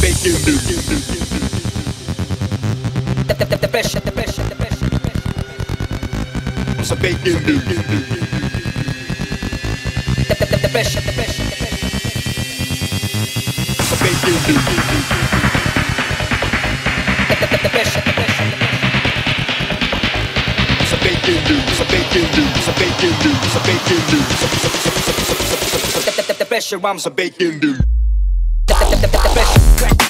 bacon loop. A bacon loop the, the, the, the best.